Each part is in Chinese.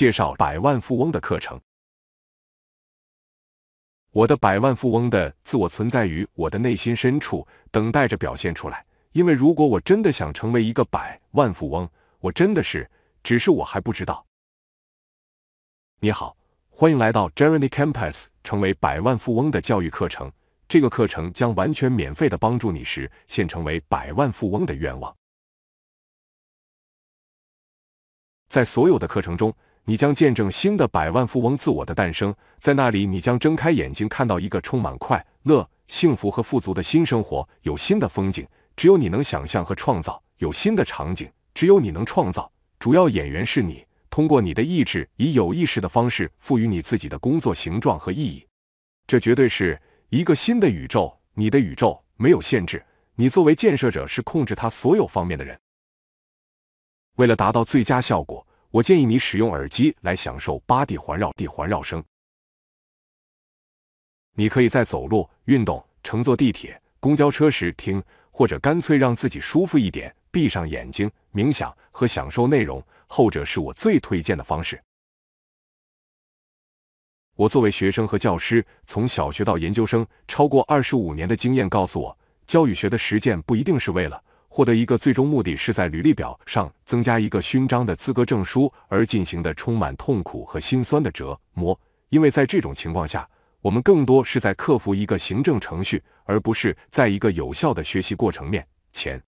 介绍百万富翁的课程。我的百万富翁的自我存在于我的内心深处，等待着表现出来。因为如果我真的想成为一个百万富翁，我真的是，只是我还不知道。你好，欢迎来到 Jeremy Campus，成为百万富翁的教育课程。这个课程将完全免费的帮助你实现成为百万富翁的愿望。在所有的课程中，你将见证新的百万富翁自我的诞生。在那里，你将睁开眼睛，看到一个充满快乐、幸福和富足的新生活。有新的风景，只有你能想象和创造；有新的场景，只有你能创造。主要演员是你，通过你的意志，以有意识的方式赋予你自己的工作形状和意义。这绝对是一个新的宇宙。你的宇宙没有限制，你作为建设者是控制它所有方面的人。为了达到最佳效果，我建议你使用耳机来享受八 D 环绕地环绕声。你可以在走路、运动、乘坐地铁、公交车时听，或者干脆让自己舒服一点，闭上眼睛冥想和享受内容。后者是我最推荐的方式。我作为学生和教师，从小学到研究生，超过二十五年的经验告诉我，教育学的实践不一定是为了。获得一个最终目的是在履历表上增加一个勋章的资格证书而进行的充满痛苦和心酸的折磨，因为在这种情况下，我们更多是在克服一个行政程序，而不是在一个有效的学习过程面前。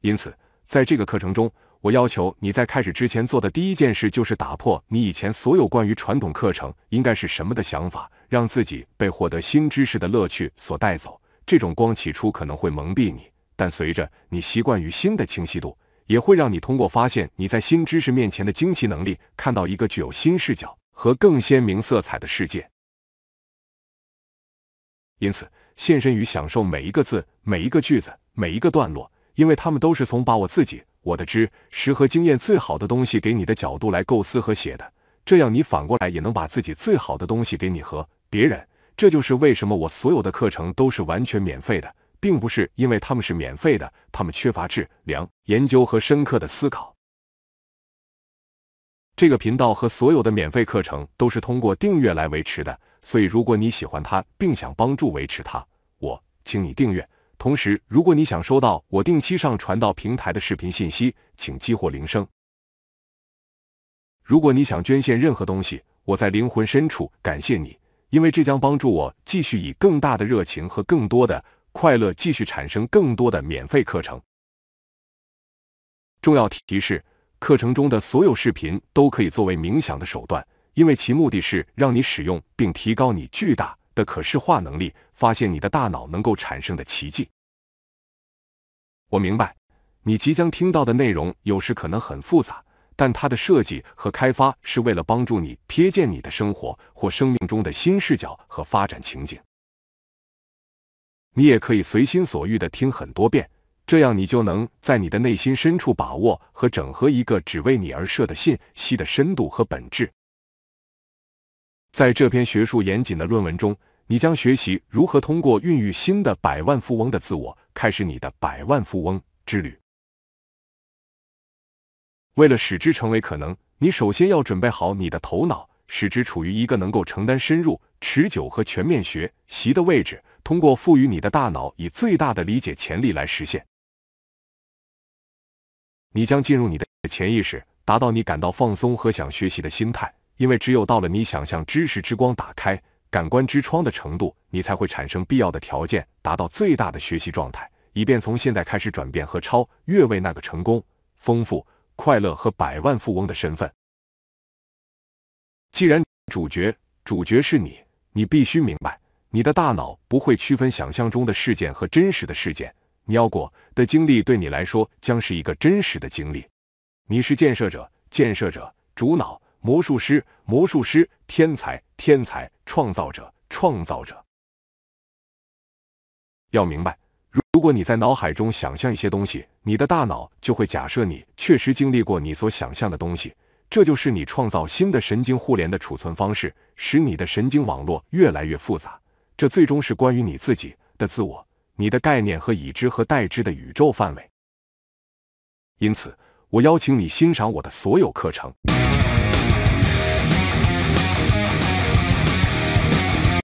因此，在这个课程中，我要求你在开始之前做的第一件事就是打破你以前所有关于传统课程应该是什么的想法，让自己被获得新知识的乐趣所带走。这种光起初可能会蒙蔽你，但随着你习惯于新的清晰度，也会让你通过发现你在新知识面前的惊奇能力，看到一个具有新视角和更鲜明色彩的世界。因此，献身于享受每一个字、每一个句子、每一个段落，因为他们都是从把我自己、我的知识和经验最好的东西给你的角度来构思和写的。这样，你反过来也能把自己最好的东西给你和别人。这就是为什么我所有的课程都是完全免费的，并不是因为他们是免费的，他们缺乏质量研究和深刻的思考。这个频道和所有的免费课程都是通过订阅来维持的，所以如果你喜欢它并想帮助维持它，我请你订阅。同时，如果你想收到我定期上传到平台的视频信息，请激活铃声。如果你想捐献任何东西，我在灵魂深处感谢你。因为这将帮助我继续以更大的热情和更多的快乐继续产生更多的免费课程。重要提示：课程中的所有视频都可以作为冥想的手段，因为其目的是让你使用并提高你巨大的可视化能力，发现你的大脑能够产生的奇迹。我明白，你即将听到的内容有时可能很复杂。但它的设计和开发是为了帮助你瞥见你的生活或生命中的新视角和发展情景。你也可以随心所欲的听很多遍，这样你就能在你的内心深处把握和整合一个只为你而设的信息的深度和本质。在这篇学术严谨的论文中，你将学习如何通过孕育新的百万富翁的自我，开始你的百万富翁之旅。为了使之成为可能，你首先要准备好你的头脑，使之处于一个能够承担深入、持久和全面学习的位置。通过赋予你的大脑以最大的理解潜力来实现，你将进入你的潜意识，达到你感到放松和想学习的心态。因为只有到了你想象知识之光打开、感官之窗的程度，你才会产生必要的条件，达到最大的学习状态，以便从现在开始转变和超越为那个成功、丰富。快乐和百万富翁的身份。既然主角主角是你，你必须明白，你的大脑不会区分想象中的事件和真实的事件。你要过的经历对你来说将是一个真实的经历。你是建设者，建设者，主脑，魔术师，魔术师，天才，天才，创造者，创造者。要明白。如果你在脑海中想象一些东西，你的大脑就会假设你确实经历过你所想象的东西。这就是你创造新的神经互联的储存方式，使你的神经网络越来越复杂。这最终是关于你自己的自我、你的概念和已知和待知的宇宙范围。因此，我邀请你欣赏我的所有课程。